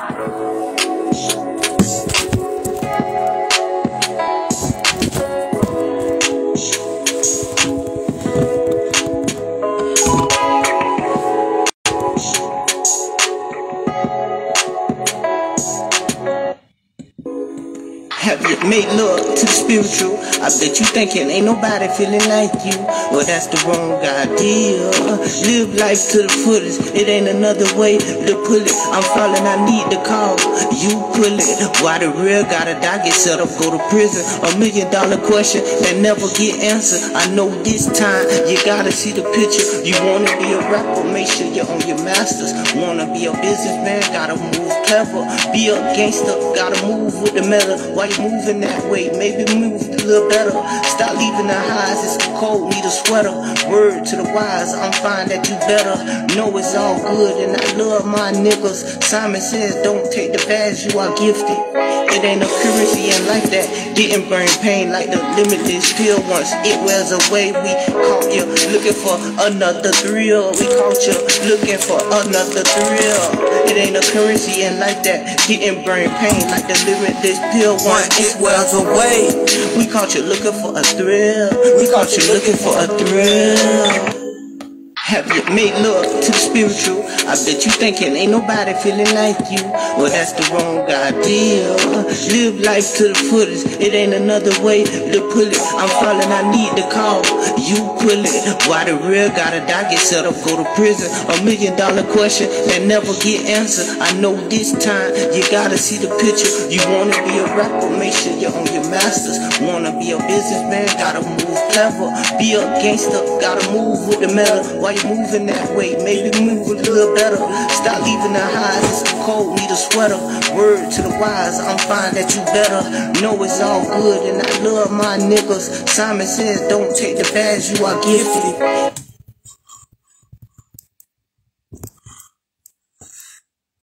Thank you. Have you made love to the spiritual? I bet you thinking ain't nobody feeling like you. Well, that's the wrong idea. Live life to the fullest. It ain't another way to pull it. I'm falling, I need the call. You pull it. Why the real gotta die, get set up, go to prison? A million dollar question that never get answered. I know this time you gotta see the picture. You wanna be a rapper, make sure you're on your masters. Wanna be a businessman, gotta move clever. Be a gangster, gotta move with the metal. Why moving that way? Maybe move a little better. Stop leaving the highs, it's cold, need a sweater. Word to the wise, I'm fine that you better. Know it's all good, and I love my niggas. Simon says, don't take the fast, you are gifted. It ain't a currency in life that didn't bring pain like the limitless pill once it wears away. We caught you looking for another thrill. We caught you looking for another thrill. It ain't a currency in like that didn't bring pain like the limitless pill once it wears away. We caught you looking for a thrill. We caught you looking for a thrill. Have you made love to the spiritual? I bet you thinking ain't nobody feeling like you. Well, that's the wrong idea. Live life to the fullest. It ain't another way to pull it. I'm falling, I need the call. You pull it. Why the real gotta die, get set up, go to prison? A million dollar question that never get answered. I know this time you gotta see the picture. You wanna be a rapper, make sure you're on your masters. Wanna be a businessman, gotta move clever. Be a gangster, gotta move with the metal. Why you moving that way? Maybe move a little better. Stop leaving the highs, it's cold, need a sweater. Word to the wise, I'm fine that you better. Know it's all good, and I love my niggas. Simon says, don't take the fast, you are gifted.